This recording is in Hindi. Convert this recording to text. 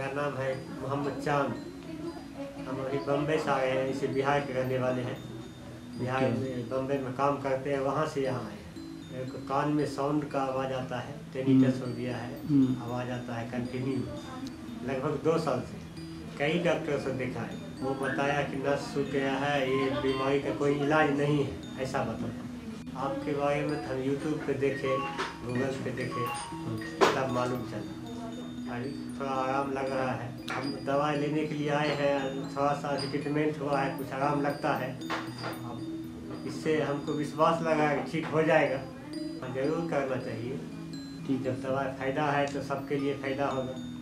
मेरा नाम है मोहम्मद चाँद। हम अभी बम्बई से आ गए हैं इसे बिहार के रहने वाले हैं। बिहार. में बम्बई में काम करते हैं वहाँ से यहाँ आए हैं। कान में साउंड का आवाज़ आता है टेनिटस हो गया है हम्म। आवाज़ आता है कंटिन्यू। लगभग दो साल से। कई डॉक्टर से देखा है। वो बताया कि नस सूख गया है ये बीमारी का कोई इलाज नहीं है ऐसा बताया। आपके बारे में तो हम यूट्यूब पे देखे गूगल पे देखे तब मालूम चला। अभी थोड़ा आराम लग रहा है। हम दवाई लेने के लिए आए हैं थोड़ा सा ट्रीटमेंट हुआ है कुछ आराम लगता है। अब इससे हमको विश्वास लगा है कि ठीक हो जाएगा। हाँ, ज़रूर करना चाहिए। कि जब दवा फ़ायदा है तो सबके लिए फ़ायदा होगा।